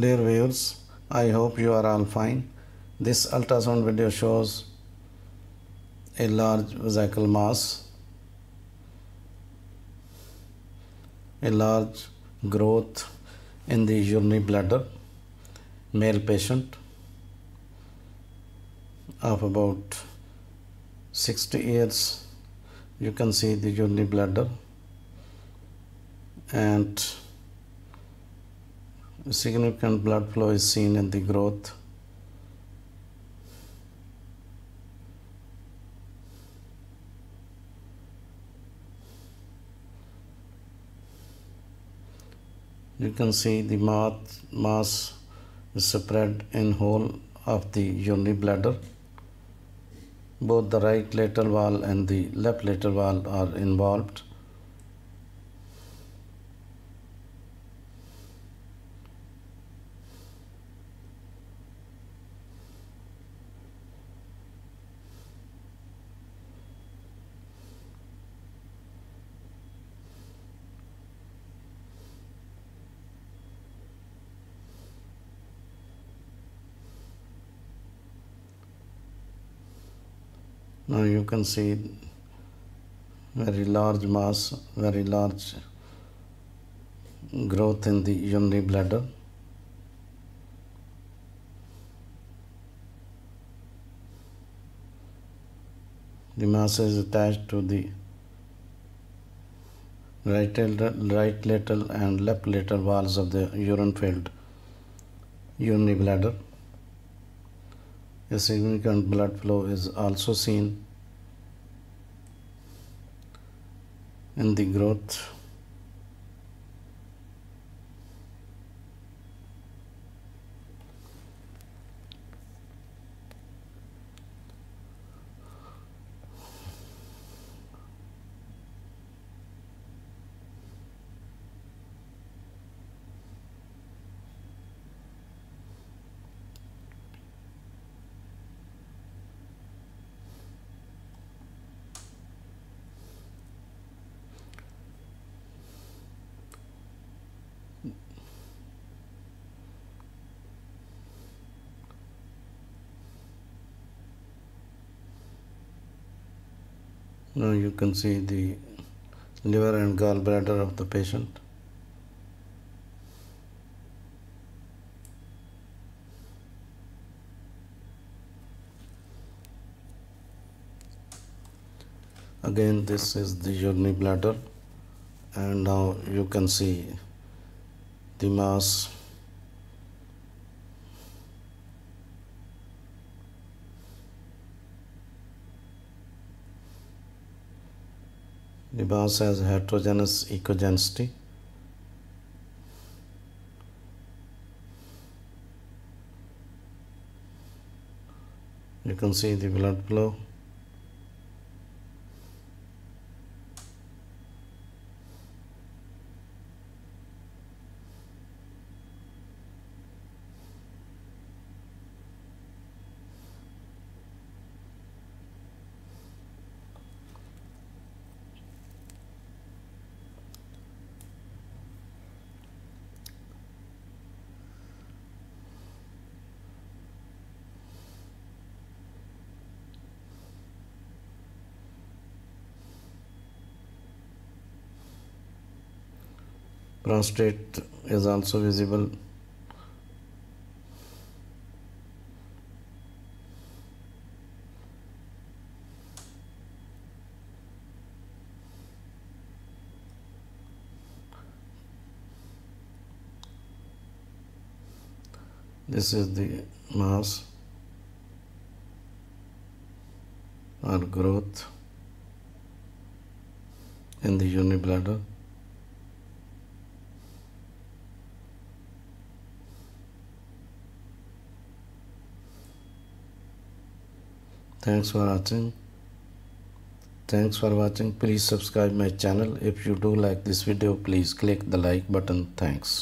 Dear viewers, I hope you are all fine. This ultrasound video shows a large vesical mass, a large growth in the urinary bladder, male patient of about 60 years. You can see the urinary bladder and significant blood flow is seen in the growth. You can see the mass is spread in whole of the urinary bladder. Both the right lateral wall and the left lateral wall are involved. Now you can see very large mass, very large growth in the urinary bladder. The mass is attached to the right, right lateral and left lateral walls of the urine filled urinary bladder. A significant blood flow is also seen in the growth. Now you can see the liver and gallbladder of the patient. Again this is the urinary bladder and now you can see the mass The mass has heterogeneous echogenicity. You can see the blood flow. Prostate is also visible. This is the mass or growth in the urinary thanks for watching. Thanks for watching. Please subscribe my channel. If you do like this video please click the like button. Thanks